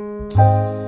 Música